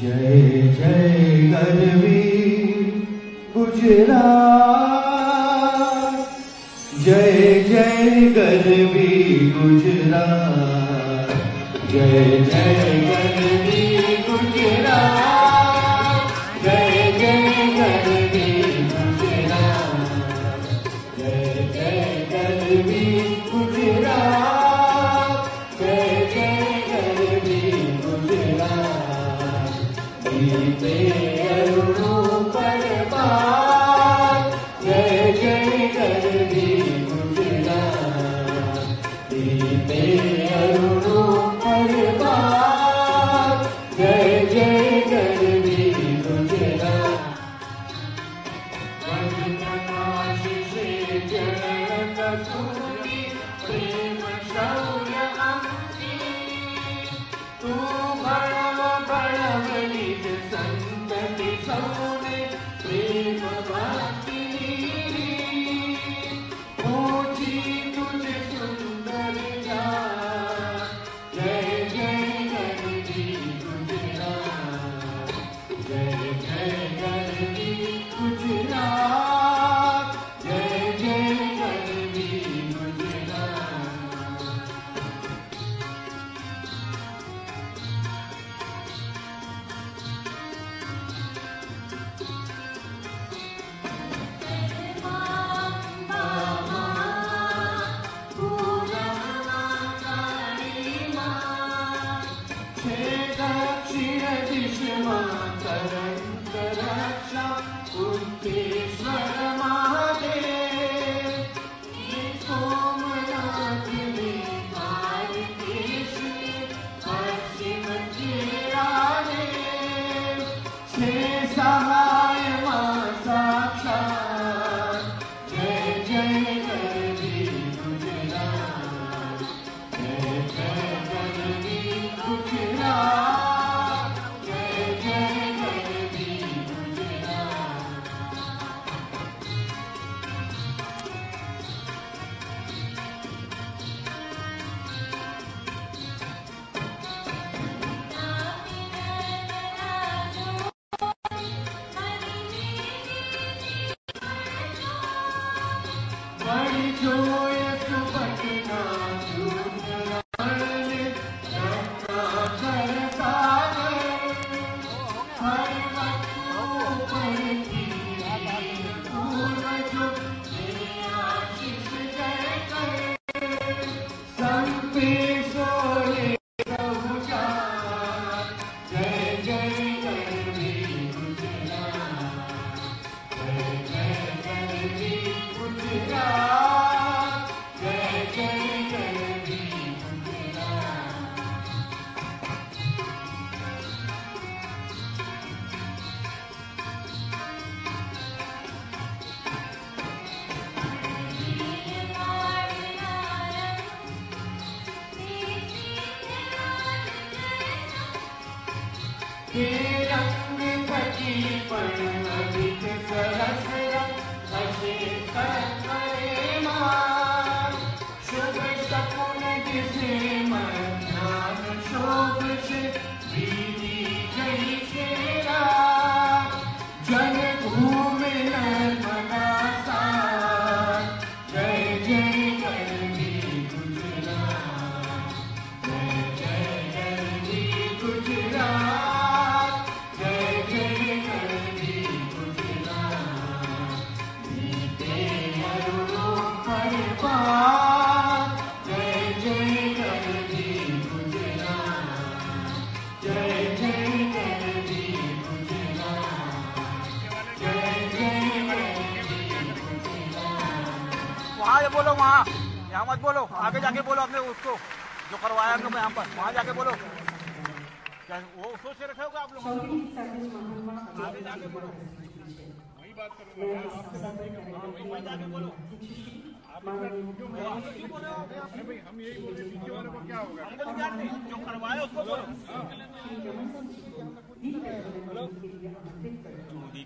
जय जय गरवी गुजरा जय जय गरवी गुजरा जय जय गरवी गुजरा बोलो वहाँ। यहाँ मत बोलो। आगे जाके बोलो अपने उसको। जो करवाया हमने यहाँ पर वहाँ जाके बोलो। वो सोच के रखे होगा आप लोग। आगे जाके बोलो। वही बात करूँगा हाँ, जाके बोलो। आप भाई हम यही बोल रहे पीछे वाले को क्या होगा? हमको तो जानते। जो करवाया उसको बोलो। मोदी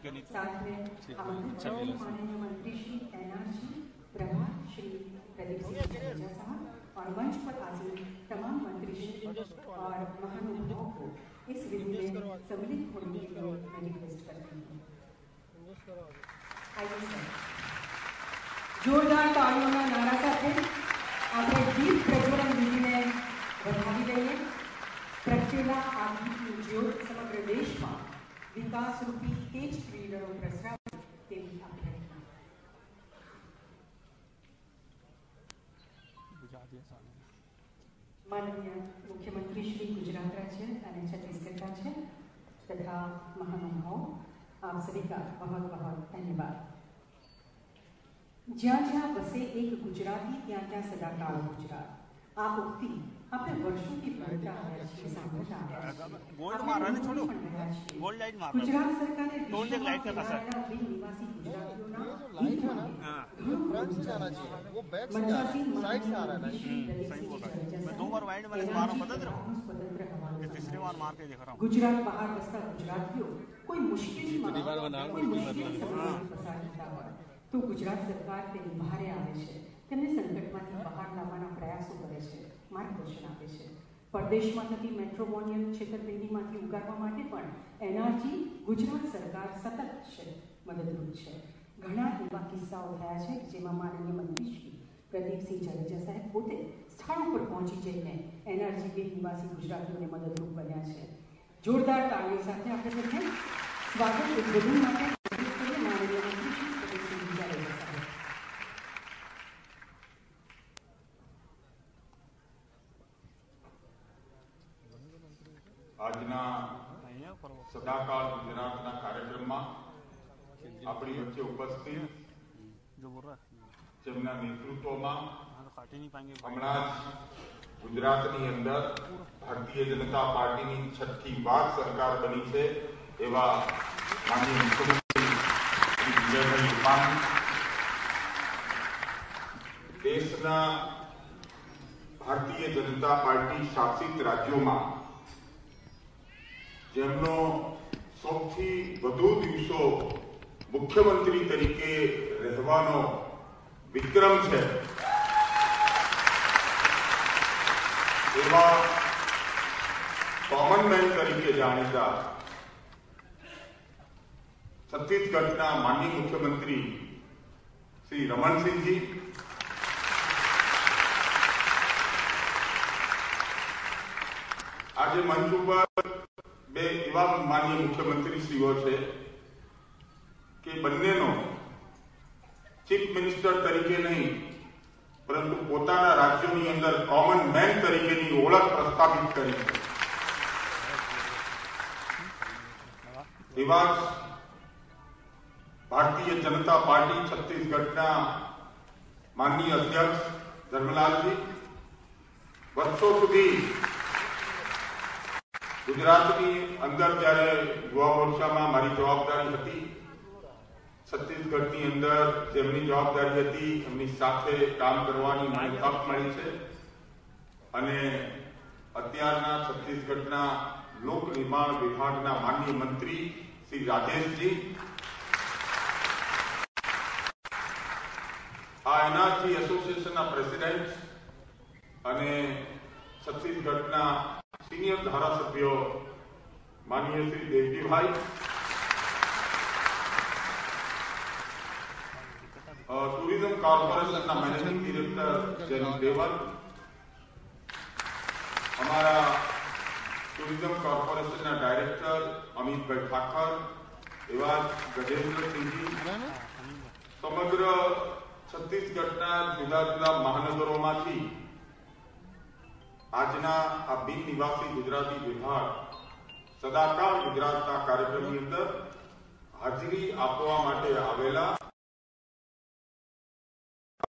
प्रभार श्री प्रदीप सिंह साहब, और मंच पर हाजिर तमाम मंत्री और महानुभावों को इस विधि में सम्मिलित होने के लिए मैं रिक्वेस्ट करती हूँ। जोरदार तालियों का नारा सा फिर आपने दीप प्रज्वलन विधि में बधावी रही માનનીય મુખ્યમંત્રી શ્રી गुजरात राज्य અને छत्तीसगढ़ राज्य तथा महानुभाव आप सभी का बहुत बहुत धन्यवाद જ્યાં જ્યાં વસે એક ગુજરાતી ત્યાં ત્યાં સદાકાળ ગુજરાત આ ઉક્તિ આપણે વર્ષોથી બોલતા આવ્યા છીએ સાંભળતા આવ્યા છીએ. ગોલ્ડ આપણે મારવાને અનુભવી છોડો. પણ રહ્યા છીએ. ગોલ્ડ લાઈટ મારવાનો. ગુજરાત સરકારે ટોલ ટેક્સ લાઈટ કરતા સર. વિશ્વમાં બિન નિવાસી ગુજરાતીઓના लाइट है ना हाँ ઘણું फ्रंट બધું से जाना चाहिए वो बैक से મંચાસી साइड से आ रहा है ना શ્રી सही बोल रहा है। પ્રદીપસિંહ मैं दो बार वाइड में એના मारा पता तेरे को? સ્વતંત્ર હવાલો ये तीसरी बार मार के देख रहा हूँ ગુજરાત બહાર વસતા ગુજરાતીઓ કોઈ મુશ્કેલીમાં પરિવાર બનાવો, કોઈ મુશ્કેલ સમયમાંથી પસાર થતા હોય તો ગુજરાત સરકાર તેની બહારે આવે છે તેમને સંકટમાંથી બહાર લાવવાના પ્રયાસો કરે છે માર્ગદર્શન આપે છે પરદેશમાં થતી મેટ્રોમોનિયલ છેતરપિંડીમાંથી ઉગારવા માટે પણ એનઆરજી ગુજરાત સરકાર સતત છે મદદરૂપ છે ઘણા એવા કિસ્સાઓ થયા છે કે જેમાં માનનીય મંત્રી શ્રી પ્રદીપસિંહ જાડેજા સાહેબ પોતે સ્થળ ઉપર પહોંચી જઈને એનઆરજી બિન નિવાસી ગુજરાતીઓને મદદરૂપ બન્યા છે જોરદાર તાળીઓ સાથે આપણે તેમને સ્વાગત ઉદ્બોધન માટે આમંત્રિત કરીએ માનનીય મંત્રી શ્રી પ્રદીપસિંહ જાડેજા સાહેબ આજના અહીંયા ફરવો સદાકાળ ગુજરાતના કાર્યક્રમમાં આપણી વચ્ચે ઉપસ્થિત જેમના નેતૃત્વમાં હમણાં જ ગુજરાતની અંદર ભારતીય જનતા પાર્ટીની છઠ્ઠી વાર સરકાર બની છે એવા માનનીય મુખ્યમંત્રી શ્રી વિજયભાઈ રૂપાણી. દેશના ભારતીય જનતા પાર્ટી શાસિત રાજ્યોમાં જેમનો સૌથી વધુ દિવસો મુખ્યમંત્રી તરીકે રહેવાનો વિક્રમ છે. એવા કોમન મેન તરીકે જાણીતા છત્તીસગઢના માનનીય મુખ્યમંત્રી શ્રી રમણસિંહજી. આજે મંચ ઉપર બે એવા માનનીય મુખ્યમંત્રીશ્રીઓ છે. કે બંનેનો ચીફ મિનિસ્ટર તરીકે નહીં પરંતુ પોતાના રાજ્યોની અંદર કોમન મેન તરીકેની ઓળખ પ્રસ્થાપિત કરી છે એવા જ ભારતીય જનતા પાર્ટી છત્તીસગઢના માનનીય અધ્યક્ષ ધર્મલાલજી વર્ષો સુધી ગુજરાતની અંદર જ્યારે યુવા મોરચામાં મારી જવાબદારી હતી છત્તીસગઢની અંદર જેમની જવાબદારી હતી, એમની સાથે કામ કરવાની મને તક મળી છે. અને અત્યારના છત્તીસગઢના લોક નિર્માણ વિભાગના માનનીય મંત્રી શ્રી રાજેશજી, આ એનઆરસી એસોસિએશનના પ્રેસિડેન્ટ અને છત્તીસગઢના સિનિયર ધારાસભ્યો માનનીય શ્રી દેવજીભાઈ ટુરિઝમ કોર્પોરેશનના મેનેજિંગ ડિરેક્ટર જયંત દેવલ અમારા ટુરિઝમ કોર્પોરેશનના ડાયરેક્ટર અમિતભાઈ ઠાકર એવા ગજેન્દ્રસિંહજી સમગ્ર છત્તીસગઢના જુદા જુદા મહાનગરોમાંથી આજના આ બિન નિવાસી ગુજરાતી વિભાગ સદાકાળ ગુજરાતના કાર્યક્રમની અંદર હાજરી આપવા માટે આવેલા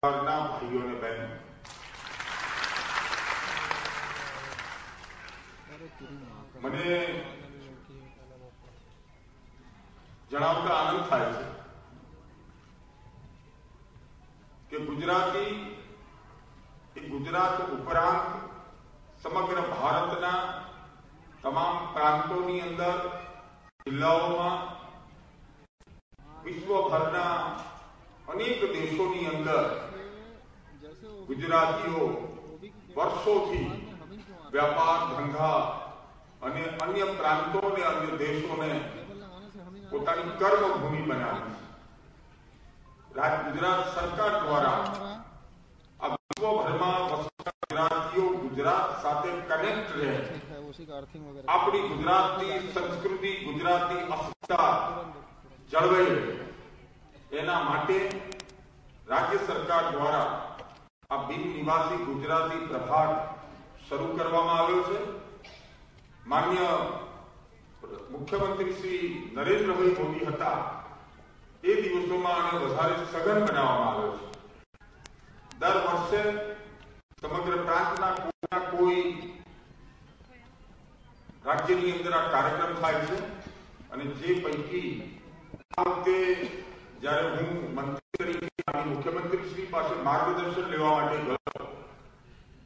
વિભાગના ભાઈઓને બહેનો મને જણાવતા આનંદ થાય છે કે ગુજરાતી, એ ગુજરાત ઉપરાંત સમગ્ર ભારતના તમામ પ્રાંતોની અંદર, જિલ્લાઓમાં, વિશ્વભરના અનેક દેશોની અંદર गुजराती हो थी व्यापार धंधा अन्य अन्य प्रांतों ने अन्य देशों ने पोता कर्म भूमि बना गुजरात सरकार द्वारा अब विश्वभर गुजरातियों, गुजरात साथ कनेक्ट रहे। अपनी गुजराती संस्कृति, गुजराती अस्मिता जलवे एना राज्य सरकार द्वारा આ બિન નિવાસી ગુજરાતી પ્રભાગ શરૂ કરવામાં આવ્યો છે. માન્ય મુખ્યમંત્રી શ્રી નરેન્દ્રભાઈ મોદી હતા. એ દિવસોમાં આને વધારે સઘન બનાવવામાં આવ્યો છે. દર વર્ષે સમગ્ર પ્રાંતના કોઈના કોઈ રાજ્યની અંદર આ કાર્યક્રમ થાય છે અને જે પૈકી આ વખતે જ્યારે હું મંત્રી તરીકે મારી મુખ્યમંત્રી શ્રી પાસે માર્ગદર્શન લેવા માટે ગયો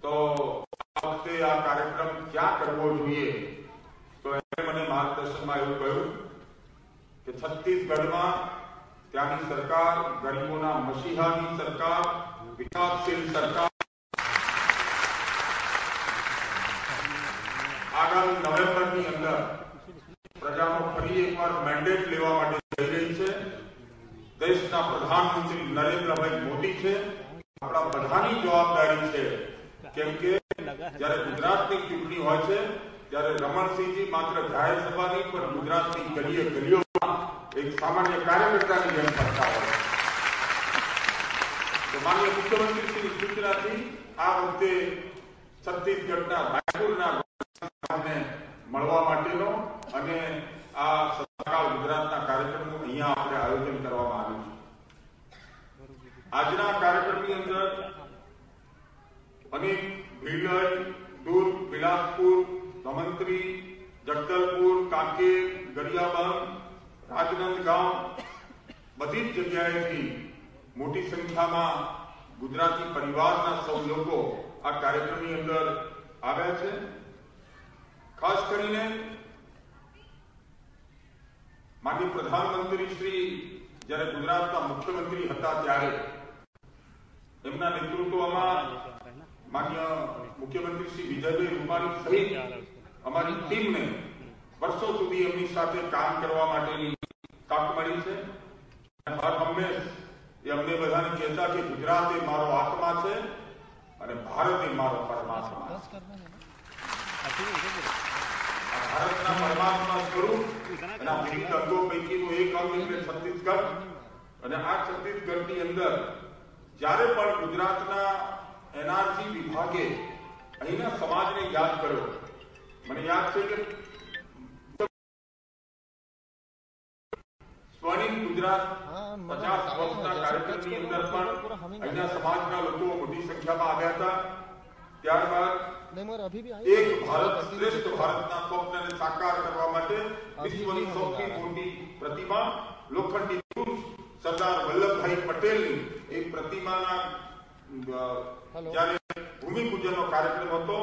તો આ વખતે આ કાર્યક્રમ ક્યાં કરવો જોઈએ તો એમણે મને માર્ગદર્શનમાં એવું કહ્યું કે છત્તીસગઢમાં ત્યાંની સરકાર ગરીબોના મસીહાની સરકાર વિકાસશીલ સરકાર આગામી નવેમ્બરની અંદર પ્રજાનો ફરી એકવાર મેન્ડેટ લેવા માટે જઈ રહી છે દેશના પ્રધાનમંત્રી નરેન્દ્રભાઈ મોદી છે આપણા બધાની જવાબદારી છે કેમ કે જ્યારે ગુજરાતની ચૂંટણી હોય છે ત્યારે રમણસિંહજી માત્ર જાહેર સભાની પણ ગુજરાતની ગલીએ ગલીઓમાં એક સામાન્ય કાર્યકર્તાની જેમ ફરતા હોય છે તો માનનીય મુખ્યમંત્રી શ્રી સૂચનાથી આ વખતે છત્તીસગઢના રાયપુરના ને મળવા માટેનો અને આ સત્તાકાળ ગુજરાતના કાર્યક્રમનું અહીંયા આપણે આયોજન કરવામાં આવ્યું છે આજના કાર્યક્રમની અંદર અનેક ભીલજ દૂર બિલાસપુર ધમંત્રી જગદલપુર, કાંકેર ગરિયાબંધ રાજનંદગાંવ બધી જ જગ્યાએથી મોટી સંખ્યામાં ગુજરાતી પરિવારના સૌ લોકો આ કાર્યક્રમની અંદર આવ્યા છે. ખાસ કરીને માન્ય પ્રધાનમંત્રી શ્રી જ્યારે ગુજરાતના મુખ્યમંત્રી હતા ત્યારે એમના નેતૃત્વમાં માન્ય મુખ્યમંત્રી શ્રી વિજયભાઈ રૂપાણી સહિત અમારી ટીમને વર્ષો સુધી એમની સાથે કામ કરવા માટેની તક મળી છે. હર હંમેશ એ અમને બધાને કહેતા કે ગુજરાત એ મારો આત્મા છે અને ભારત એ મારો પરમાત્મા છે. ભારતના પરમાત્મા સ્વરૂપ અને આ અંગો પૈકીનું એક અંગ એટલે છત્તીસગઢ. અને આ છત્તીસગઢની અંદર જ્યારે પણ ગુજરાતના એનઆરસી વિભાગે અહીંના સમાજને યાદ કર્યો મને યાદ છે કે સ્વર્ણિમ ગુજરાત પચાસ વર્ષના કાર્યક્રમની અંદર પણ અહીંના સમાજના લોકો મોટી સંખ્યામાં આવ્યા હતા ત્યારબાદ એક ભારત શ્રેષ્ઠ ભારતના સ્વપ્નને સાકાર કરવા માટે વિશ્વની સૌથી મોટી પ્રતિમા લોખંડી પુરુષ સરદાર વલ્લભભાઈ પટેલની એક પ્રતિમાના. જ્યારે ભૂમિપૂજનનો કાર્યક્રમ હતો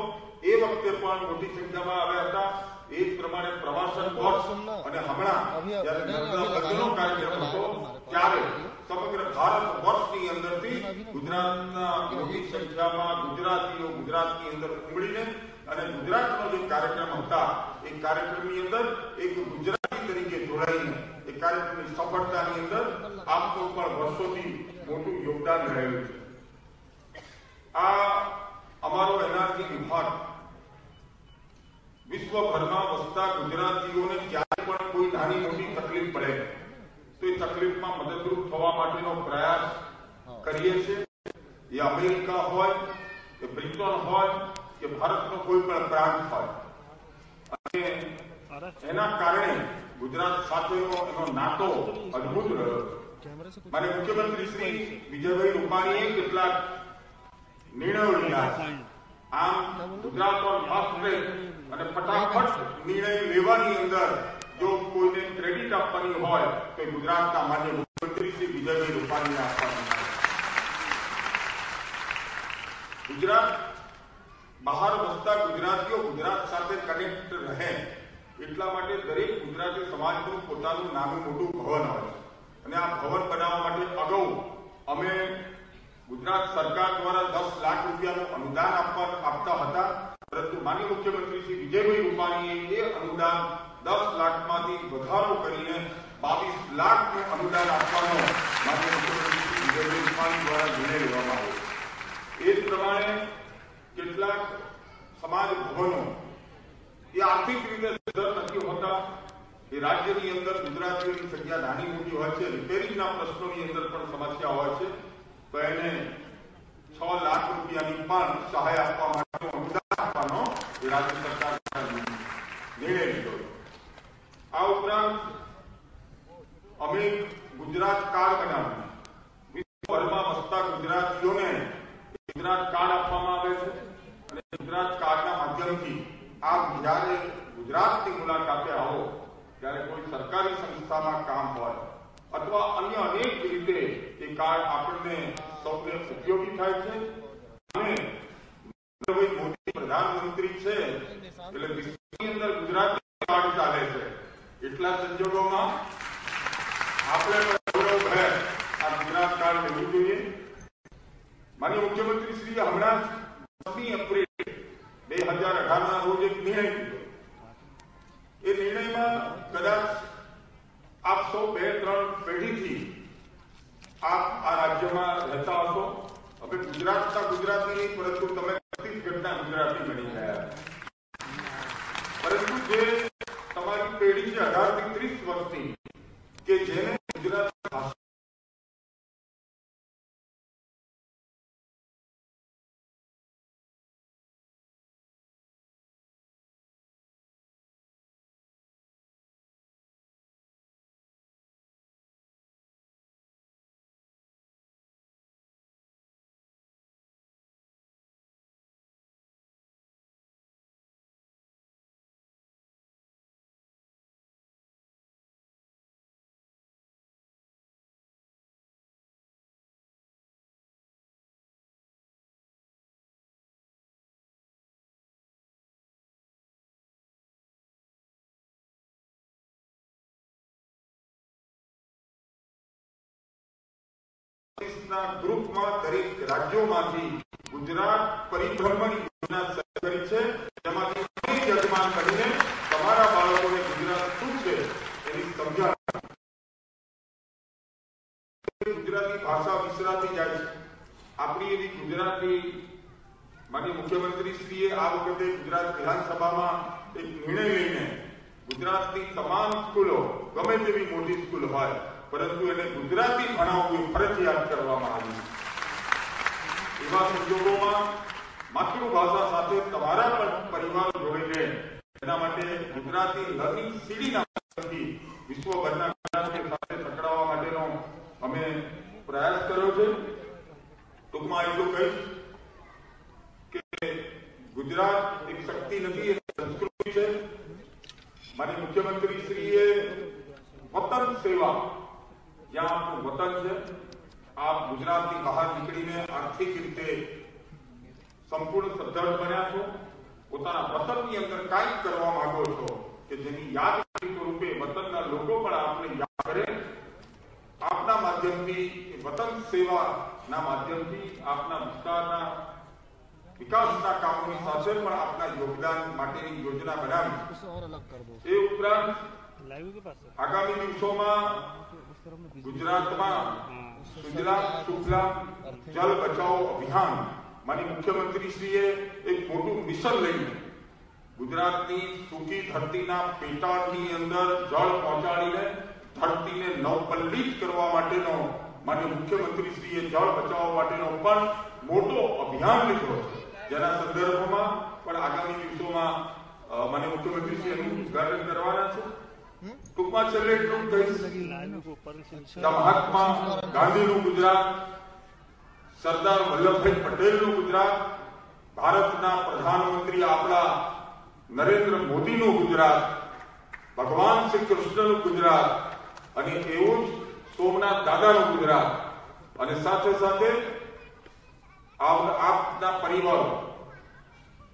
એ વખતે પણ મોટી સંખ્યામાં આવ્યા હતા એ જ પ્રમાણે પ્રવાસન બોર્ડ અને હમણાં જયારે નર્મદા કાર્યક્રમ હતો ત્યારે સમગ્ર ભારત વર્ષની અંદરથી ગુજરાતના મોટી સંખ્યામાં ગુજરાતીઓ ગુજરાતની અંદર ઉમડીને અને ગુજરાતનો જે કાર્યક્રમ હતા એ કાર્યક્રમની અંદર એક ગુજરાતી તરીકે જોડાઈને એ કાર્યક્રમની સફળતાની અંદર આમ તો પણ વર્ષોથી મોટું યોગદાન રહેલું છે. આ અમારો એનઆરજી વિભાગ વિશ્વભરમાં વસતા ગુજરાતીઓને ક્યારે પણ કોઈ નાની મોટી તકલીફ પડે તો એ તકલીફમાં મદદરૂપ થવા માટેનો પ્રયાસ કરીએ છીએ. એ અમેરિકા હોય કે બ્રિટન હોય, કે ભારતનો કોઈ પણ પ્રાંત હોય. અને એના કારણે ગુજરાત સાથેનો એનો નાતો અદભુત રહ્યો. છે મારે મુખ્યમંત્રી શ્રી વિજયભાઈ રૂપાણીએ કેટલાક નિર્ણયો લીધા આમ ગુજરાતમાં ફાસ્ટ અને ફટાફટ નિર્ણય લેવાની અંદર જો કોઈને ક્રેડિટ આપવાની હોય તો ગુજરાતના માન્ય મુખ્યમંત્રી શ્રી વિજયભાઈ રૂપાણીને આપવાની ગુજરાત બહાર વસતા ગુજરાતીઓ ગુજરાત સાથે કનેક્ટ રહે એટલા માટે દરેક ગુજરાતી સમાજનું પોતાનું નાનું મોટું ભવન હોય છે. અને આ ભવન બનાવવા માટે અગાઉ અમે ગુજરાત સરકાર દ્વારા દસ લાખ રૂપિયાનું અનુદાન આપવા આપતા હતા પરંતુ માનનીય મુખ્યમંત્રી શ્રી વિજયભાઈ રૂપાણીએ એ અનુદાન દસ લાખમાંથી વધારો કરીને બાવીસ લાખનું અનુદાન આપવાનો માનનીય મુખ્યમંત્રી શ્રી વિજયભાઈ રૂપાણી દ્વારા નિર્ણય લેવામાં આવ્યો એ જ પ્રમાણે કેટલાક સમાજ ભવનો એ આર્થિક રીતે સદ્ધર નથી હોતા એ રાજ્યની અંદર ગુજરાતીઓની સંખ્યા નાની મોટી હોય છે, રિપેરિંગના પ્રશ્નોની અંદર પણ સમસ્યા હોય છે. તો એને છ લાખ રૂપિયાની પણ સહાય આપવા માટે આપવાનો રાજ્ય સરકાર નિર્ણય લીધો. આ ઉપરાંત અમે ગુજરાત કાર બનાવ્યું વિશ્વભરમાં ના ગ્રુપમાં દરેક રાજ્યોમાંથી ગુજરાત પરિભ્રમણ યોજના કરી છે. જેમાંથી યજમાન કરીને તમારા બાળકોને ગુજરાત શું છે એની સમજણ ગુજરાતી ભાષા વિસરાતી જાય છે. આપણી એવી ગુજરાતી માનીય મુખ્યમંત્રી શ્રીએ આ વખતે ગુજરાત વિધાનસભામાં એક નિર્ણય લઈને ગુજરાતની તમામ સ્કૂલો ગમે તેવી મોટી સ્કૂલ હોય પરંતુ એને ગુજરાતી ભણાવવું એ ફરજિયાત કરવામાં આવ્યું એવા સંજોગોમાં માતૃભાષા સાથે તમારા પરિવાર જોડીને એના માટે ગુજરાતી લર્નિંગ સીડીના માધ્યમથી વિશ્વભરના વિદ્યાર્થીઓ સાથે સંકળાવવા માટેનો અમે પ્રયાસ કર્યો છે. ટૂંકમાં એટલું કહીશ કે ગુજરાત એક શક્તિ નથી, એક સંસ્કૃતિ છે. મારી મુખ્યમંત્રી શ્રીએ વતન સેવા જ્યાં આપનું વતન છે આપ ગુજરાતની બહાર નીકળીને આર્થિક રીતે સંપૂર્ણ સદ્ધર બન્યા છો પોતાના વતનની અંદર કાંઈક કરવા માંગો છો કે જેની યાદ રૂપે વતનના લોકો પણ આપને યાદ કરે આપના માધ્યમથી વતન સેવાના માધ્યમથી આપના વિસ્તારના વિકાસના કામોની સાથે પણ આપના યોગદાન માટેની યોજના બનાવી એ ઉપરાંત આગામી દિવસોમાં ગુજરાતમાં સુજલામ સુફલામ જલ બચાવો અભિયાન માની મુખ્યમંત્રીશ્રીએ એક મોટું મિશન લઈને ગુજરાતની સૂકી ધરતીના પેટાળની અંદર જળ પહોંચાડીને ધરતીને નવપલ્લિત કરવા માટેનો માન્ય મુખ્યમંત્રીશ્રીએ જળ બચાવવા માટેનો પણ મોટો અભિયાન લીધો છે. જેના સંદર્ભમાં પણ આગામી દિવસોમાં માન્ય મુખ્યમંત્રીશ્રી એનું ઉદઘાટન કરવાના છે. ટૂંકમાં છેલ્લે એટલું કહીશ મહાત્મા ગાંધી નું ગુજરાત સરદાર વલ્લભભાઈ પટેલનું ગુજરાત ભારતના પ્રધાનમંત્રી આપણા નરેન્દ્ર મોદી નું ગુજરાત ભગવાન શ્રી કૃષ્ણનું ગુજરાત અને એવું જ સોમનાથ દાદાનું ગુજરાત અને સાથે સાથે આપના પરિવારો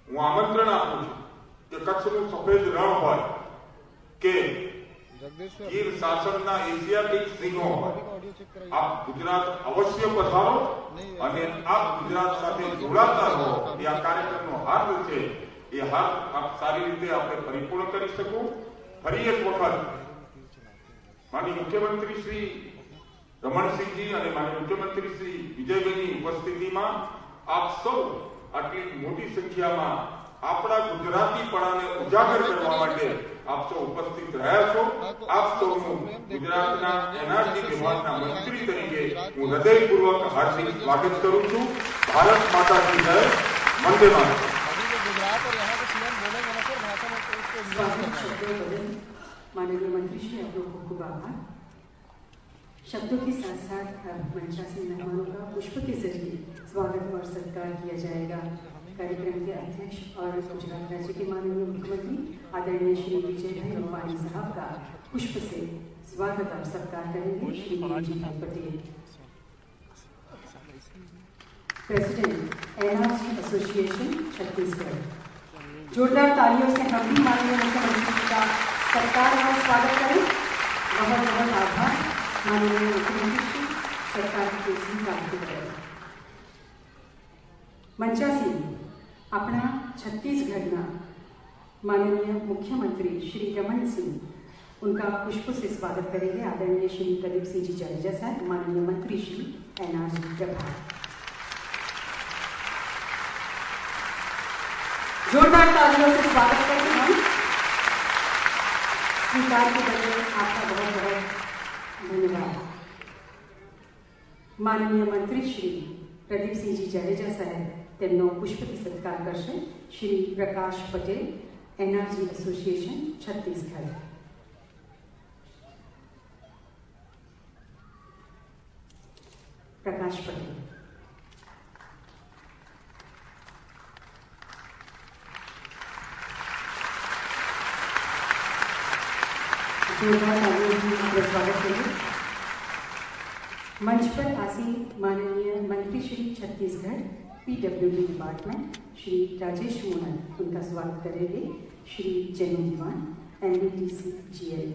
હું આમંત્રણ આપું છું કે કચ્છનું સફેદ રણ હોય કે એ શાસનના એશિયાટિક સિંહો આપ ગુજરાત અવશ્ય પધારો અને આપ ગુજરાત સાથે જોડાતા રહો. એ આ કાર્યક્રમનો હાર્દ છે એ હાર્દ આપ સારી રીતે આપણે પરિપૂર્ણ કરી શકું. ફરી એક વખત માની મુખ્યમંત્રી શ્રી રમણસિંહજી અને માની મુખ્યમંત્રી શ્રી વિજયભાઈની ઉપસ્થિતિમાં આપ સૌ આટલી મોટી સંખ્યામાં આપણા ગુજરાતીપણાને ઉજાગર કરવા માટે આપ સૌ ઉપસ્થિત રહ્યા છો આપ સૌનું ગુજરાતના એનઆરજી વિભાગના મંત્રી તરીકે હું હૃદયપૂર્વક હાર્દિક સ્વાગત કરું છું ભારત માતા કી જય વંદે માતરમ अभी जो गुजरात और यहाँ के सीएम बोलेंगे ना सर भाषण में तो उसको स्वागत शब्दों बदल माननीय मंत्री श्री आपको खूब खूब आभार शब्दों के साथ साथ मंचासीन मेहमानों का पुष्प के जरिए स्वागत और सत्कार किया जाएगा कार्यक्रम के अध्यक्ष और गुजरात राज्य के माननीय मुख्यमंत्री आदरणीय श्री विजय भाई रूपाणी साहब का पुष्प से स्वागत और सत्कार करेंगे Shri Mohanjibhai Patel. President NRC association Chhattisgarh जोरदार तालियों से हम भी माननीय मुख्यमंत्री जी का सत्कार और स्वागत करें। बहुत बहुत आभार। माननीय मुख्यमंत्री जी सरकार की मंचा सिंह આપણા छत्तीसगढ़ना माननीय मुख्यमंत्री श्री रमन सिंह उनका पुष्प से स्वागत करेंगे आदरणीय श्री प्रदीप सिंह जी जडेजा साहब माननीय मंत्री श्री एनआरजी प्रभार जोरदार तालियों से स्वागत करते हैं हम स्वीकार के बदले आपका बहुत बहुत धन्यवाद માનનીય મંત્રી શ્રી પ્રદીપસિંહજી જાડેજા સાહેબ તેમનો પુષ્પથી સત્કાર કરશે શ્રી પ્રકાશ પટેલ એનઆરજી એસોસિએશન છત્તીસગઢ પ્રકાશ પટેલ जोरदार तालियों से आपका स्वागत करिए मंच पर आसीन माननीय मंत्री श्री छत्तीसगढ़ पीडब्ल्यूडी डिपार्टमेंट श्री राजेश मोहन, उनका स्वागत करेंगे, Shri Janu Diwan NBTC GL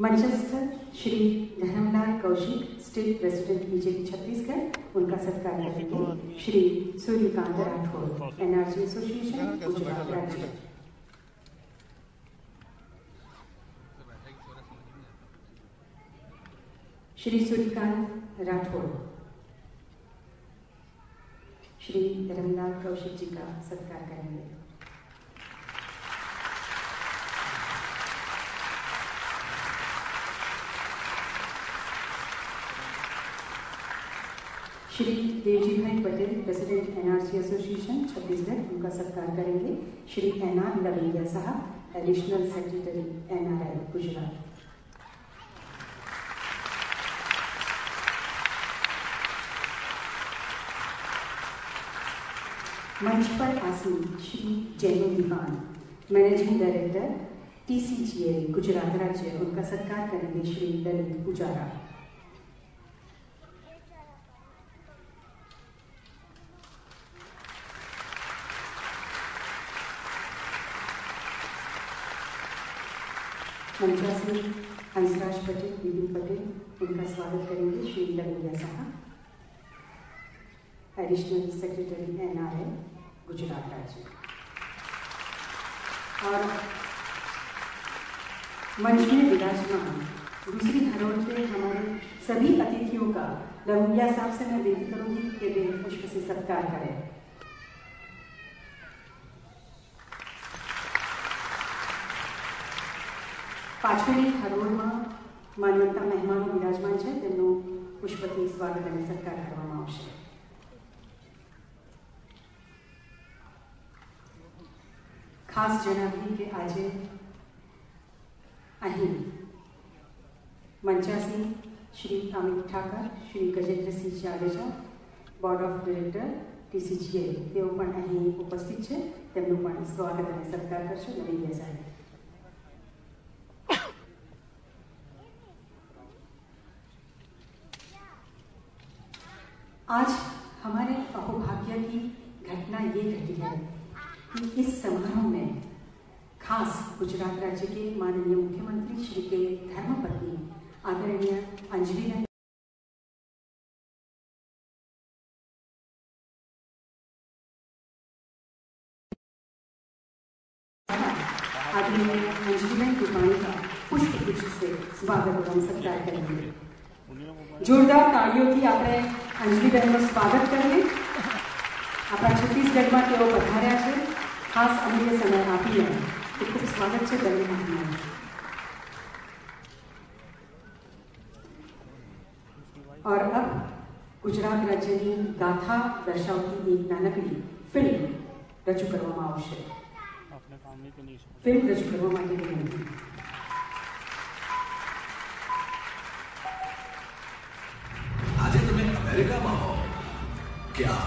मंचस्थ Shri Dharamlal Kaushik state president BJP Chhattisgarh उनका सत्कार करेंगे श्री सूर्यकांत राठौर एनआरजी एसोसिएशन गुजरात राज्य। श्री सूर्यकांत राठौर श्री धर्मलाल कौशिक जी का सत्कार करेंगे। Shri Devji Bhai Patel president NRC association Chhattisgarh उनका सत्कार करेंगे। श्री एन आर लवेरिया साहब एडिशनल सेक्रेटरी एनआरआई गुजरात मंच पर आसीन Shri Jeno Dewan managing director TCGA Gujarat राज्य, उनका सत्कार करेंगे श्री ललित पुजारा मंचा सिंह हंसराज पटेल विपिन पटेल उनका स्वागत करेंगे श्री लगोरिया साहब। Additional secretary N R L Gujarat राज्य और मंच में विराजमान दूसरी धरोहर के हमारे सभी अतिथियों का लगोरिया साहब से मैं विनती करूँगी कि वे पुष्प से सत्कार करें। पाछळी में માનવતા મહેમાનો બિરાજમાન છે તેમનું પુષ્પથી સ્વાગત અને સત્કાર કરવામાં આવશે ખાસ જણાવીએ કે આજે અહીં મંચાસી Shri Amit Thakar Shri Gajendrasinh Jadeja board of director TCGA તેઓ પણ અહીં ઉપસ્થિત છે તેમનું પણ સ્વાગત અને સત્કાર કરશે નવીન સાહેબ आज हमारे अहोभाग्य की घटना ये घटी है कि इस समारोह में खास गुजरात राज्य के माननीय मुख्यमंत्री श्री के धर्मपत्नी आदरणीय अंजलि ने का से स्वागत सत्कार करेंगे। जोरदार तालियों की आपने આપણે અંજલિબેનનું સ્વાગત કરીએ આપણા છત્તીસગઢમાં તેઓ પધાર્યા છે ખાસ અમૂલ્ય સમય આપીને તો ખૂબ સ્વાગત છે બંને મહાત્માનું और अब ગુજરાત રાજ્યની ગાથા દર્શાવતી એક નાનકડી ફિલ્મ રજૂ કરવામાં આવશે अपने काम में तो नहीं समझ ફિલ્મ રજૂ કરવા માટે વિનંતી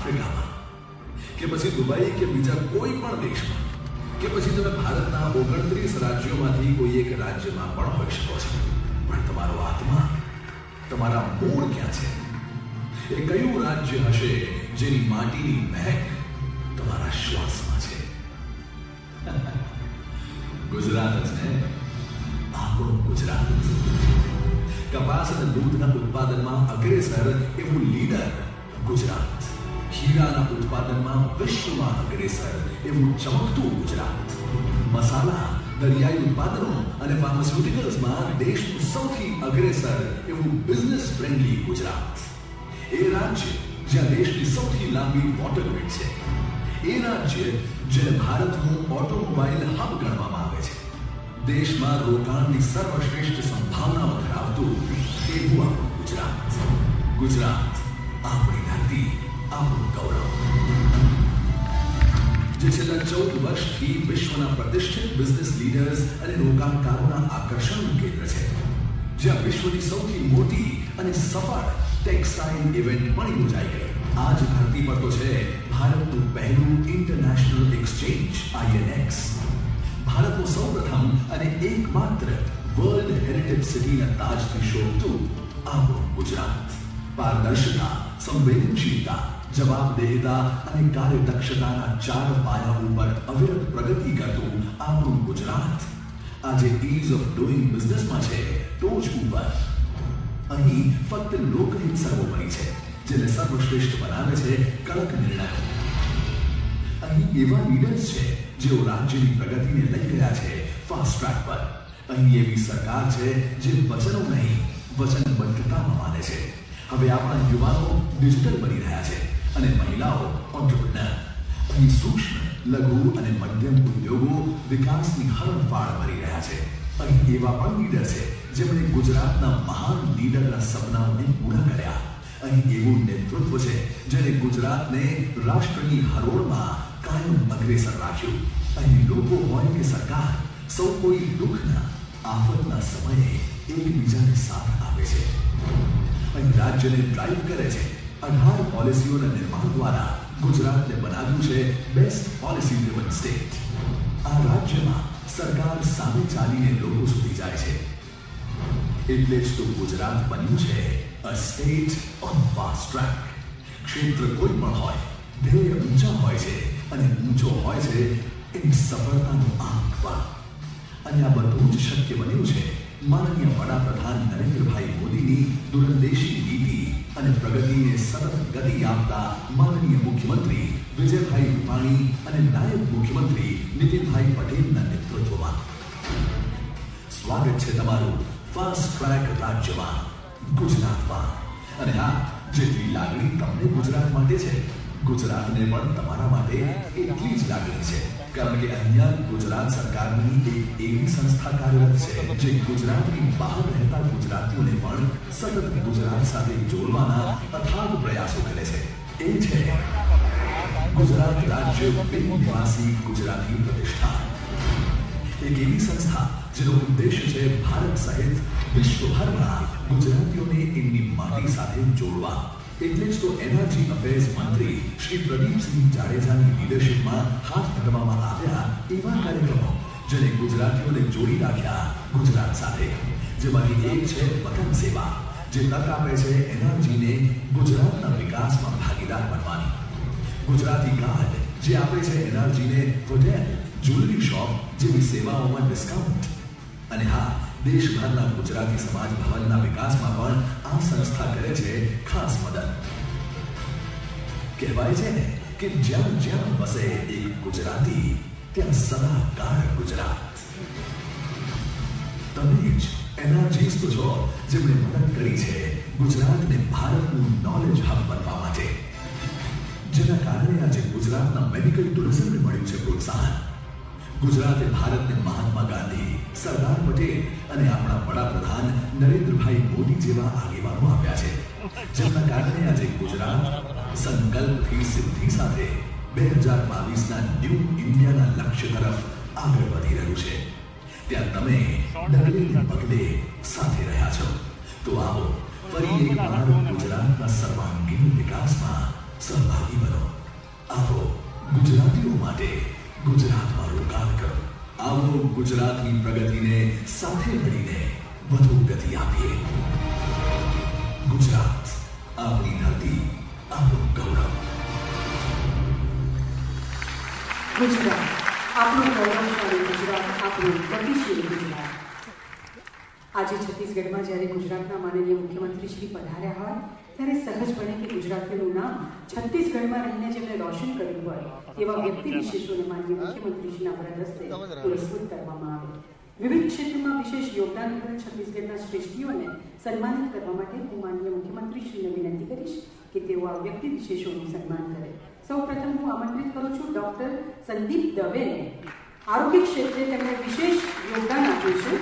આફ્રિકામાં કે પછી દુબઈ કે બીજા કોઈ પણ દેશમાં કે પછી તમે ભારતના ઓગણત્રીસ રાજ્યોમાંથી કોઈ એક રાજ્યમાં પણ હોઈ શકો છો પણ તમારો આત્મા તમારા મૂળ ક્યાં છે એ કયું રાજ્ય હશે જેની માટીની મહેક તમારા શ્વાસમાં છે ગુજરાત જ ને આપણું ગુજરાત કપાસ અને દૂધના ઉત્પાદનમાં અગ્રેસર એવું લીડર ગુજરાત હીરાના ઉત્પાદનમાં વિશ્વમાં અગ્રેસર એવું ચમકતું ગુજરાત. મસાલા, દરિયાઈ ઉત્પાદનો અને ફાર્માસ્યુટિકલ્સમાં દેશનું સૌથી અગ્રેસર એવું બિઝનેસ ફ્રેન્ડલી ગુજરાત. એ રાજ્ય જ્યાં દેશની સૌથી લાંબી વોટર ગ્રીડ છે. એ રાજ્ય જેને ભારતનું ઓટોમોબાઈલ હબ ગણવામાં આવે છે. દેશમાં રોકાણની સર્વશ્રેષ્ઠ સંભાવનાઓ ધરાવતું એવું આપણું ગુજરાત. ગુજરાત, આપણી ધરતી ગૌરવ જે છેલ્લા ચૌદ વર્ષથી વિશ્વના પ્રતિષ્ઠિત બિઝનેસ લીડર્સ અને રોકાણકારોના આકર્ષણનું કેન્દ્ર છે, જ્યાં વિશ્વની સૌથી મોટી અને સફળ ટેક્સટાઇલ ઇવેન્ટ પણ યોજાઈ ગઈ. આ ધરતી પર તો છે ભારતનું પહેલું ઇન્ટરનેશનલ એક્સચેન્જ આઈએનએક્સ ભારતનું સૌપ્રથમ અને એકમાત્ર વર્લ્ડ હેરિટેજ સિટીના તાજથી શોભતું આવો ગુજરાત. પારદર્શિતા, સંવેદનશીલતા જવાબદેહિતા અને કાર્યદક્ષતાના ચાર પાયા ઉપર અવિરત પ્રગતિ કરતું આપણું ગુજરાત આજે ઇઝ ઓફ ડુઈંગ બિઝનેસમાં છે ટોચ ઉપર અહીં ફક્ત લોકહિત સર્વોપરી છે જેને સર્વશ્રેષ્ઠ બનાવે છે કડક નિર્ણયો અહીં એવા લીડર્સ છે જેઓ રાજ્યની પ્રગતિને લઈ ગયા છે ફાસ્ટ ટ્રેક પર અહીં એવી સરકાર છે જે વચનો નહીં વચનબદ્ધતામાં માને છે હવે આપણા યુવાનો ડિજિટલ બની રહ્યા છે અને મહિલાઓ ઓન્ટરપ્રિનર અહીં સૂક્ષ્મ, લઘુ અને મધ્યમ ઉદ્યોગો વિકાસની હરણફાળ ભરી રહ્યા છે. અહીં એવા પણ લીડર છે જેમણે ગુજરાતના મહાન લીડરના સપનાઓને પૂરા કર્યા. અહીં એવું નેતૃત્વ છે જેને ગુજરાતને રાષ્ટ્રની હરોળમાં કાયમ અગ્રેસર રાખ્યું. અહીં લોકો હોય કે સરકાર, સૌ કોઈ દુઃખના, આફતના સમયે એકબીજાને સાથ આપે છે. અહીં રાજ્યને ડ્રાઈવ કરે છે. અઢાર પોલિસીઓના નિર્માણ દ્વારા ગુજરાતને બનાવ્યું છે બેસ્ટ પોલિસી ડ્રિવન સ્ટેટ આ રાજ્યમાં સરકાર સામે ચાલીને લોકો સુધી જાય છે. એટલે જ તો ગુજરાત બન્યું છે a state on fast track ક્ષેત્ર કોઈ પણ હોય, ધ્યેય ઊંચા હોય છે અને ઊંચો હોય છે એની સફળતાનો આંક પણ અને આ બધું જ શક્ય બન્યું છે. માનનીય વડાપ્રધાન નરેન્દ્રભાઈ મોદીની દૂરંદેશી નીતિ અને પ્રગતિને સતત ગતિ આપતા માનનીય મુખ્યમંત્રી વિજયભાઈ રૂપાણી અને નાયબ મુખ્યમંત્રી નીતિનભાઈ પટેલના નેતૃત્વમાં. સ્વાગત છે તમારું ફાસ્ટ ટ્રેક રાજ્યમાં, ગુજરાતમાં. અને હા, જેટલી લાગણી તમને ગુજરાત માટે છે, ગુજરાતને પણ તમારા માટે એટલી જ લાગણી છે. કારણ કે અહીંયા ગુજરાત સરકારની એક એવી સંસ્થા કાર્યરત છે જે ગુજરાતની બહાર રહેતા ગુજરાતીઓને પણ સતત ગુજરાત સાથે જોડવાના અથાગ પ્રયાસો કરે છે એ છે ગુજરાત રાજ્ય બિન નિવાસી ગુજરાતી પ્રતિષ્ઠાન એક એવી સંસ્થા જેનો ઉદ્દેશ્ય છે ભારત સહિત વિશ્વભરમાં ગુજરાતીઓને એમની માટી સાથે જોડવા એટલે જ તો એનર્જી અફેર્સ મંત્રી શ્રી પ્રદીપસિંહ જાડેજાની લીડરશિપમાં હાથ ધરવામાં આવ્યા એવા કાર્યક્રમો, જેને ગુજરાતીઓને જોડી રાખ્યા ગુજરાત સાથે. જેમાંથી એક છે વતન સેવા, જે તક આપે છે એનર્જીને ગુજરાતના વિકાસમાં ભાગીદાર બનવાની. ગુજરાતી કાર્ડ, જે આપે છે એનર્જીને હોટેલ જ્વેલરી શોપ જેવી સેવાઓમાં ડિસ્કાઉન્ટ અને હા દેશભરના ગુજરાતી સમાજ ભવનના વિકાસમાં પણ આ સંસ્થા કરે છે ખાસ મદદ. કહેવાય છે ને કે જ્યાં જ્યાં વસે એક ગુજરાતી, ત્યાં સદાકાળ ગુજરાત. તમે જ એના તો છો જેમણે મદદ કરી છે ગુજરાતને ભારતનું નોલેજ હબ બનવા માટે. જેના કારણે આજે ગુજરાતના મેડિકલ ટુરિઝમને મળ્યું છે પ્રોત્સાહન. ગુજરાતે ભારતને મહાત્મા ગાંધી, સરદાર પટેલ અને આપણા વડાપ્રધાન નરેન્દ્રભાઈ મોદી જેવા આગેવાનો આપ્યા છે. જેમના કારણે આજે ગુજરાત સંકલ્પથી સિદ્ધિ સાથે બે હજાર બાવીસના ન્યૂ ઇન્ડિયાના લક્ષ્ય તરફ આગળ વધી રહ્યું છે. ત્યાં તમે ડગલે પગલે સાથે રહ્યા છો. તો આવો ફરી એકવાર ગુજરાતના સર્વાંગીણ વિકાસમાં સહભાગી બનો. આવો ગુજરાતીઓ માટે ગુજરાતમાં રોકાણ કરો આવો ગુજરાતની પ્રગતિને સાથે મળીને વધુ ગતિ આપીએ ગુજરાત આપણી ધરતી આપણું ગૌરવ ગુજરાત આપણું ગૌરવશાળી ગુજરાત આપણું ગતિશીલ ગુજરાત આજે છત્તીસગઢમાં જ્યારે ગુજરાતના માનનીય મુખ્યમંત્રી શ્રી પધાર્યા હોય ત્યારે સહજપણે કે ગુજરાતીનું નામ છત્તીસગઢમાં રહીને જેમણે રોશન કર્યું હોય એવા વ્યક્તિ વિશેષોને માન્ય મુખ્યમંત્રીશ્રીના વરદ હસ્તે પુરસ્કૃત કરવામાં આવે. વિવિધ ક્ષેત્રમાં વિશેષ યોગદાન કરેલ છત્તીસગઢના શ્રેષ્ઠીઓને સન્માનિત કરવા માટે હું માન્ય મુખ્યમંત્રીશ્રીને વિનંતી કરીશ કે તેઓ આ વ્યક્તિ વિશેષોનું સન્માન કરે. સૌ પ્રથમ હું આમંત્રિત કરું છું ડોક્ટર સંદીપ દવેને. આરોગ્ય ક્ષેત્રે તેમણે વિશેષ યોગદાન આપ્યું છે.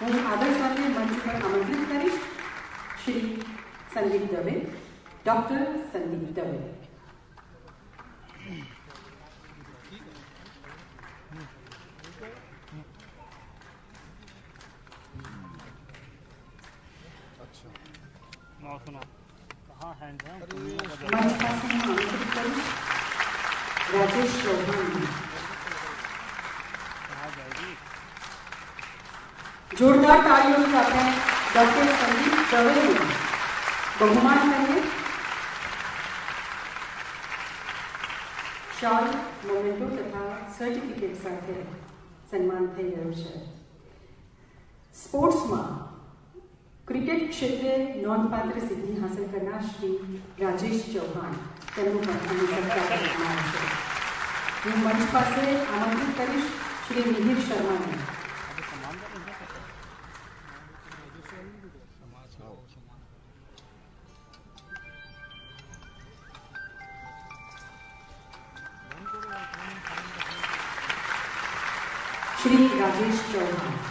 હું આદર સાથે મંચ પર આમંત્રિત કરીશ. શ્રી संदीप दवे डॉक्टर संदीप दवे। राजेश जोरदार तालियों के साथ डॉक्टर संदीप चौधरी કરીશ રાજેશ ચૌહાણને कहाँ जाएगी જોરદાર તાળીઓથી આપણે ડોક્ટર સંદીપ દવેનું બહુમાન કરીએ શાલ મોમેન્ટો તથા સર્ટિફિકેટ સાથે સન્માન થઈ રહ્યું છે સ્પોર્ટ્સમાં ક્રિકેટ ક્ષેત્રે નોંધપાત્ર સિદ્ધિ હાંસલ કરનાર શ્રી રાજેશ ચૌહાણ તેમનું પણ અહીં સત્કાર કરવામાં આવશે હું મંચ પાસે આમંત્રિત કરીશ શ્રી મિહિર શર્માને શ્રી રાજેશ ચૌહાણ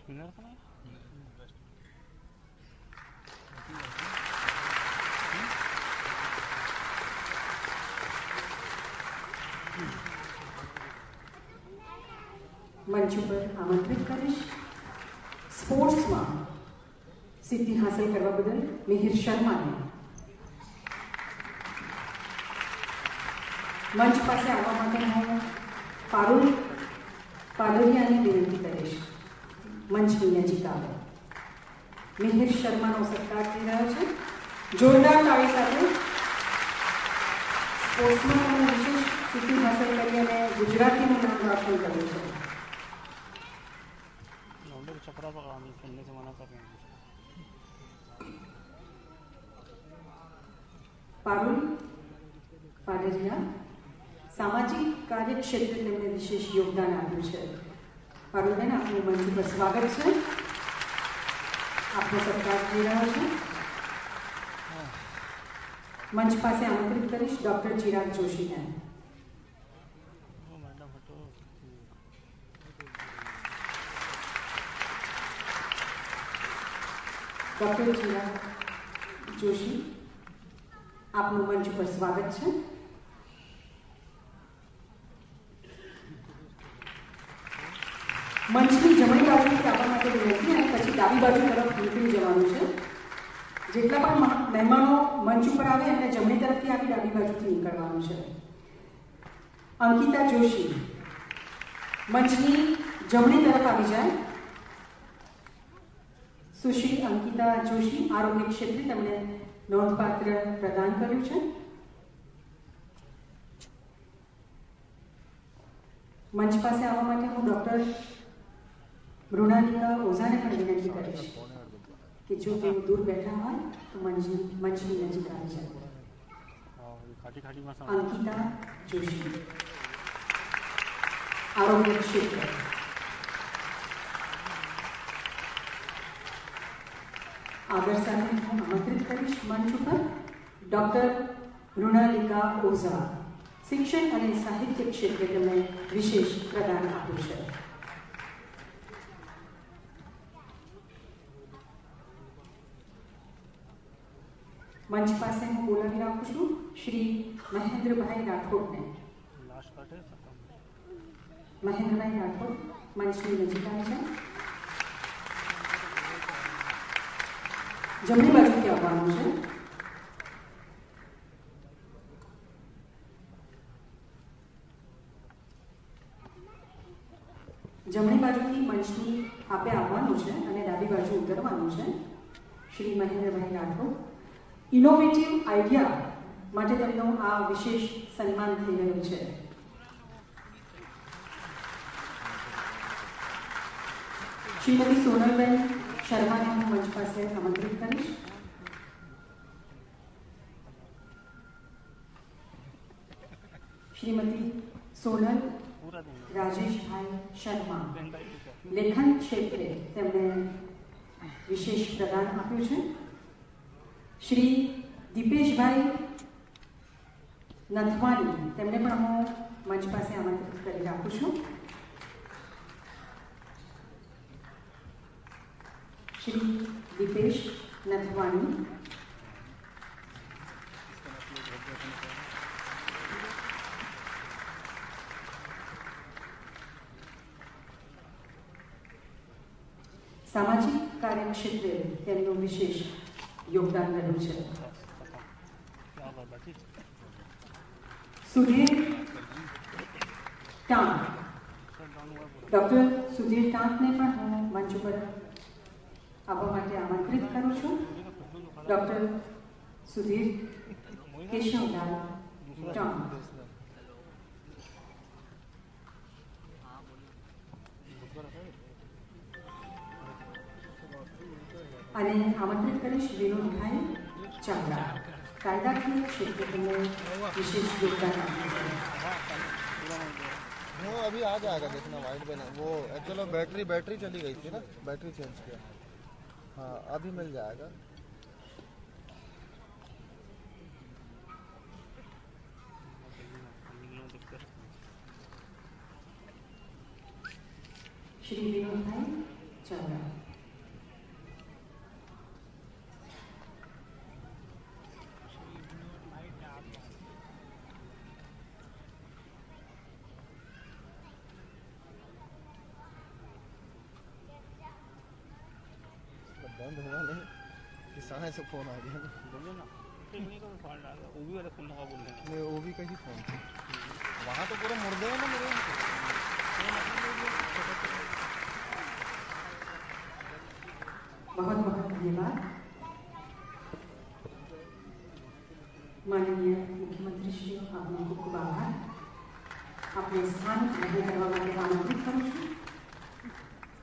स्पिनर का नहीं મંચ ઉપર આમંત્રિત કરીશ સ્પોર્ટ્સમાં સિદ્ધિ હાંસલ કરવા બદલ મિહિર શર્માને શર્માનો સત્કાર થઈ રહ્યો છે જોરદાર તાળી સાથે સ્પોર્ટ્સમાં તેમણે વિશેષ સિદ્ધિ હાંસલ કરી અને ગુજરાતીનું નામ રોશન કર્યું છે लौंडे को चपरा पकड़ा नहीं खेलने से मना कर रहे हैं પારુલ પાડરિયા સામાજિક કાર્ય ક્ષેત્રે તેમણે વિશેષ યોગદાન આપ્યું છે પારુલબેન આપનું મંચ પર સ્વાગત છે આપનો સત્કાર થઈ રહ્યો છે મંચ પાસે આમંત્રિત કરીશ ડોક્ટર ચિરાગ જોશીને वो मैडम हटो ડોક્ટર ચિરાગ જોશી આપનું મંચ પર સ્વાગત છે મંચની જમણી બાજુથી આવવા માટે વિનંતી અને ડાબી બાજુ તરફ નીકળી જવાનું છે. જેટલા પણ મહેમાનો મંચ ઉપર આવે, એમને જમણી તરફથી આવી ડાબી બાજુથી નીકળવાનું છે. અંકિતા જોશી મંચની જમણી તરફ આવી જાય. સુશ્રી અંકિતા જોશી આરોગ્ય ક્ષેત્રે તેમણે નોંધપાત્ર પ્રદાન કર્યું છે. મંચ પાસે આવવા માટે હું ડૉક્ટર મૃણાલિકા ઓઝાને પણ વિનંતી કરીશ કે જો તેઓ દૂર બેઠા હોય તો મંચની મંચની નજીક આવી જાય અંકિતા જોશી આરોગ્ય ક્ષેત્ર આદર સાથે હું આમંત્રિત કરીશ મંચ ઉપર ડોક્ટર મૃણાલિકા ઓઝા શિક્ષણ અને સાહિત્ય ક્ષેત્રે તેમણે વિશેષ પ્રદાન આપ્યું છે मंच पास बोला राखुशु श्री महेंद्र भाई राठौर ने। महेंद्र भाई राठौर, मंच में नजीक आए हैं जमनी बाजू के आवाज़ से जमनी बाजू की मंच में आपे आवाज़ है और डाबी बाजू उतरवा है श्री महेंद्र भाई राठौर ઇનોવેટિવ આઈડિયા માટે તેમનો આ વિશેષ સન્માન થઈ રહ્યું છે શ્રીમતી સોનલબેન શર્માને હું મંચ પાસે આમંત્રિત કરીશ શ્રીમતી સોનલ રાજેશભાઈ શર્મા લેખન ક્ષેત્રે તેમણે વિશેષ પ્રદાન આપ્યું છે શ્રી દીપેશભાઈ નથવાણી તેમને પણ હું મંચ પાસે આમંત્રિત કરી રાખું છું શ્રી દીપેશ નથવાણી સામાજિક કાર્ય ક્ષેત્રે તેમનું વિશેષ योगदान रहू डॉक्टर सुधीर टांग ने मंच पर आवा माटे आमंत्रित करू डॉक्टर सुधीर केशवलाल टांग અને આમંત્રિત કરીશ વિનોદભાઈ ચાવડા કાયદાકીય ક્ષેત્રે તેમણે વિશેષ યોગદાન આપ્યું છે वो अभी आ जाएगा देखना वाइट बने वो एक्चुअली बैटरी बैटरी चली गई थी ना बैटरी चेंज किया हाँ अभी मिल जाएगा શ્રી વિનોદભાઈ ચાવડા बंद किसान से फोन आ गया बोलिए ना टेक्निक को फाड़ डाला वो भी वाला खुलना का बोल रहे हैं नहीं वो भी कहीं फोन था वहाँ तो पूरा मुर्दे हैं ना मेरे बहुत बहुत धन्यवाद માનનીય મુખ્યમંત્રી શ્રી આપનો ખૂબ ખૂબ આભાર આપણે સ્થાન ગ્રહણ કરવા માટે આમંત્રિત કરું છું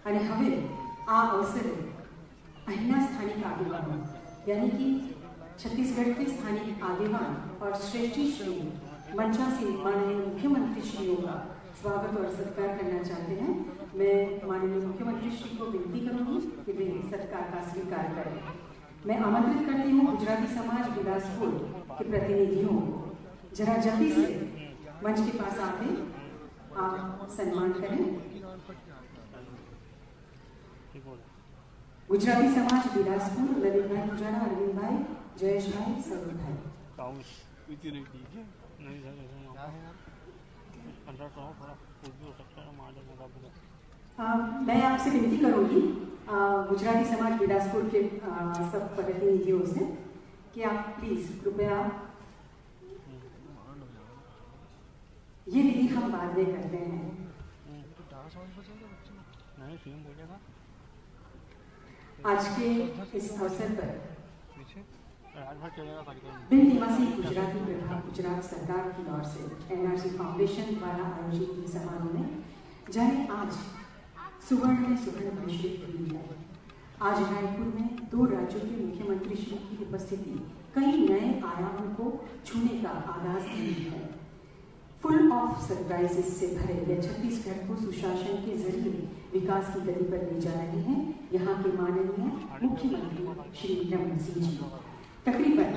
અને હવે આ અવસરે અહીંના સ્થાનિક આગેવાનો यानी कि छत्तीसगढ़ के स्थानिक आदिवान और श्रेष्ठी श्री मंचासी माननीय मुख्यमंत्री श्रीयों का स्वागत और सत्कार करना चाहते हैं। मैं माननीय मुख्यमंत्री श्री को विनती करूँगी कि वे सत्कार का स्वीकार करें। मैं आमंत्रित करती हूँ गुजराती समाज बिलासपुर के प्रतिनिधियों को। जरा जल्दी से मंच के पास आके आप सम्मान करें ठीक बोला गुजराती समाज बिलासपुर ललितभाई पुजारा अरविंदभाई जयेशभाई सरोजभाई काउंस इतनी डीजे नहीं सर ऐसा ना पंद्रह सौ थोड़ा कुछ भी हो सकता है मार देगा मुकाबला अ, मैं आपसे विनती करूँगी गुजराती समाज बिलासपुर के सब प्रतिनिधियों से कि आप प्लीज़ कृपया ये विधि हम बाद में करते हैं। नहीं फ़िल्म बोलेगा आज के इस अवसर पर। बिन निवासी गुजराती प्रभाग गुजरात सरकार की ओर से एनआरसी फाउंडेशन द्वारा आयोजित ये समारोह में जाने आज सुवर्ण में सुवर्ण हुई है आज रायपुर में दो राज्यों के मुख्यमंत्री श्री की उपस्थिति कई नए आयामों को छूने का आगाज़ की है फुल ऑफ़ सरप्राइजेस से भरे यह छत्तीसगढ़ को सुशासन के ज़रिए विकास की गति पर ले जा रहे हैं। यहाँ के माननीय मुख्यमंत्री श्री रमन सिंह जी। तकरीबन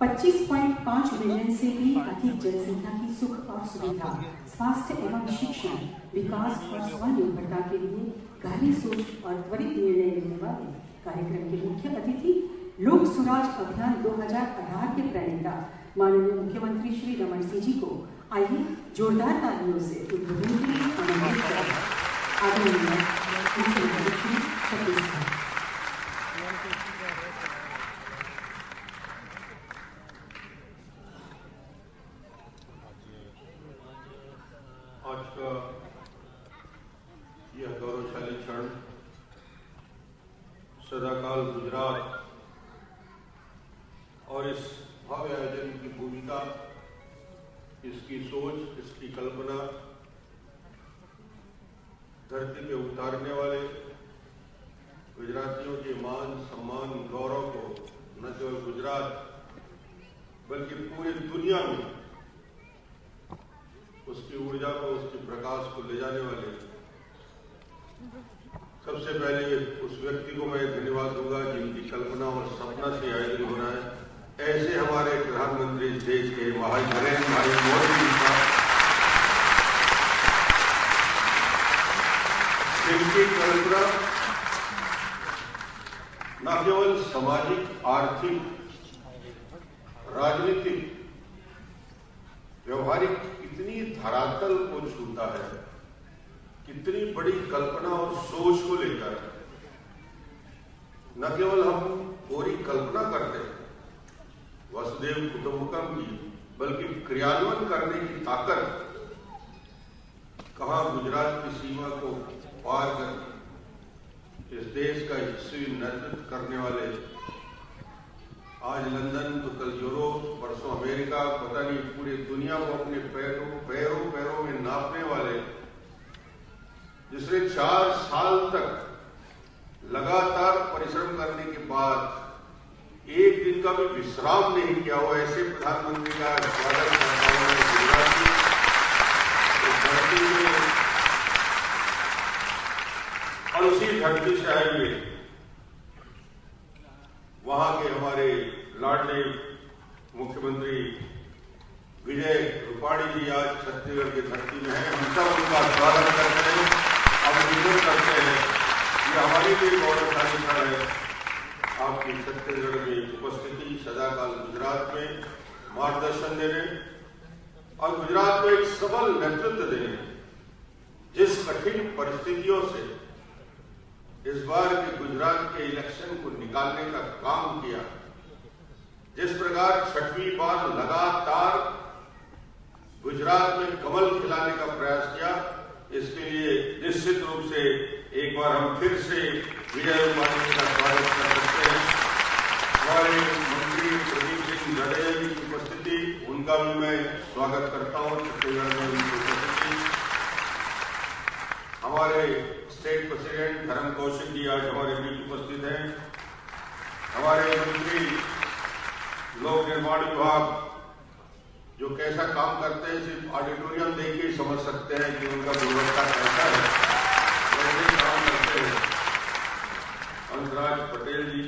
25.5 मिलियन से भी अधिक जनसंख्या की सुख और सुविधा, स्वास्थ्य एवं शिक्षा, विकास और स्वनिर्भरता के लिए गहरी सोच और त्वरित निर्णय लेने वाले कार्यक्रम के मुख्य अतिथि लोक सुराज अभियान 2018 के प्रणेता माननीय मुख्यमंत्री श्री रमन सिंह जी को आइए जोरदार तालियों से उद्बोधन के लिए करें आदरणीय छत्तीसगढ़ आज का यह गौरवशाली क्षण सदाकाल गुजरात और इस भव्य आयोजन की भूमिका इसकी सोच इसकी कल्पना धरती पे उतारने वाले गुजरातियों के मान सम्मान गौरव को न केवल गुजरात बल्कि पूरी दुनिया में उसकी ऊर्जा को, उसके प्रकाश को ले जाने वाले सबसे पहले उस व्यक्ति को मैं धन्यवाद दूँगा जिनकी कल्पना और सपना से आयोजन हो रहा है। ऐसे हमारे प्रधानमंत्री देश के भाई नरेंद्र भाई मोदी जी का जिनकी कल्पना न केवल सामाजिक, आर्थिक राजनीतिक व्यवहारिक कितनी धरातल को छूता है, कितनी बड़ी कल्पना और सोच को लेकर। न केवल हम पूरी कल्पना करते हैं वसुदेव कुटुंबकम की बल्कि क्रियान्वयन करने की ताकत। कहा गुजरात की सीमा को पार कर इस देश का यशस्वी नेतृत्व करने वाले आज लंदन तो कल यूरोप, परसों अमेरिका, पता नहीं पूरी दुनिया को अपने पैरों पैरों पैरों में नापने वाले। जिसने चार साल तक लगातार परिश्रम करने के बाद एक दिन का भी विश्राम नहीं किया हुआ, ऐसे प्रधानमंत्री का स्वागत हूँ और उसी धरती से आए हुए, वहाँ के हमारे लाडले मुख्यमंत्री विजय रूपाणी जी आज छत्तीसगढ़ की धरती में हैं। हम सब उनका स्वागत करते हैं। अभिनंदन करते हैं। ये हमारे लिए गौरवशाली क्षण है। आपकी छत्तीसगढ़ में उपस्थिति सदाकाल गुजरात में मार्गदर्शन देने और गुजरात में एक सबल नेतृत्व देने जिस कठिन परिस्थितियों से इस बार के गुजरात के इलेक्शन को निकालने का काम किया जिस प्रकार छठवीं बार लगातार गुजरात में कमल खिलाने का प्रयास किया, इसके लिए निश्चित रूप से एक बार हम फिर से विजय रूपाणी का स्वागत कर सकते हैं। हमारे मंत्री प्रदीप सिंह जडेजा जी की उपस्थिति, उनका भी मैं स्वागत करता हूँ। छत्तीसगढ़ में उनकी उपस्थिति। हमारे स्टेट प्रेसिडेंट धर्म कौशिक जी आज हमारे बीच उपस्थित हैं। हमारे मंत्री लोक निर्माण विभाग, जो कैसा काम करते हैं, सिर्फ़ ऑडिटोरियम देख के समझ सकते हैं कि उनका गुणवत्ता कैसा है। कैसे काम करते हैं। हंसराज पटेल जी,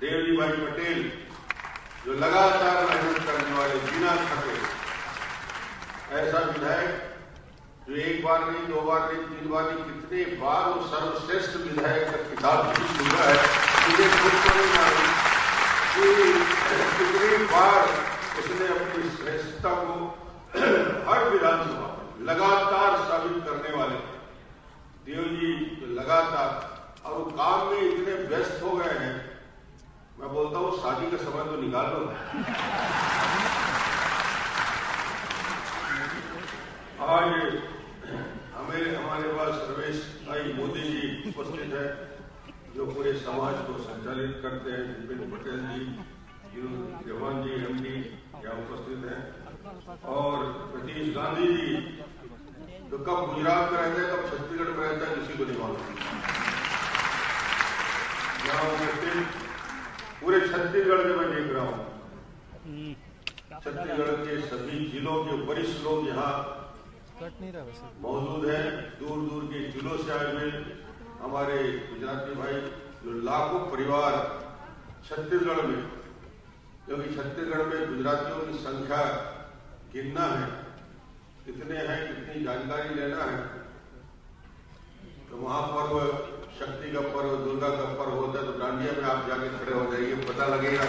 देवजी भाई पटेल, जो लगातार मेहनत करने वाले बिना थके, ऐसा विधायक, जो एक बार नहीं, दो बार नहीं, तीन बार नहीं, कितने बार वो सर्वश्रेष्ठ विधायक किताब है मुझे खुद को नहीं मालूम कि कितनी बार उसने अपनी श्रेष्ठता को हर विधानसभा लगातार साबित करने वाले देव जो लगातार और वो काम में इतने व्यस्त हो गए हैं, मैं बोलता हूँ शादी का समय तो निकाल लो आज हमें, हमारे पास रमेश भाई मोदी जी उपस्थित है। जो पूरे समाज को संचालित करते हैं विपिन पटेल जी जवान जी एम डी यहाँ उपस्थित हैं और सतीश गांधी जी तो कब गुजरात में रहते हैं कब छत्तीसगढ़ में रहता है किसी को नहीं मालूम यहाँ उपस्थित पूरे छत्तीसगढ़ में मैं देख रहा हूँ। छत्तीसगढ़ के सभी जिलों के वरिष्ठ लोग यहाँ मौजूद हैं। दूर दूर के जिलों से आए हुए हमारे गुजराती भाई जो लाखों परिवार छत्तीसगढ़ में क्योंकि छत्तीसगढ़ में गुजरातियों की संख्या गिनना है कितने हैं कितनी जानकारी लेना है तो महापर्व शक्ति का पर्व दुर्गा का पर्व होता है तो डांडिया में आप जाके खड़े हो जाइए पता लगेगा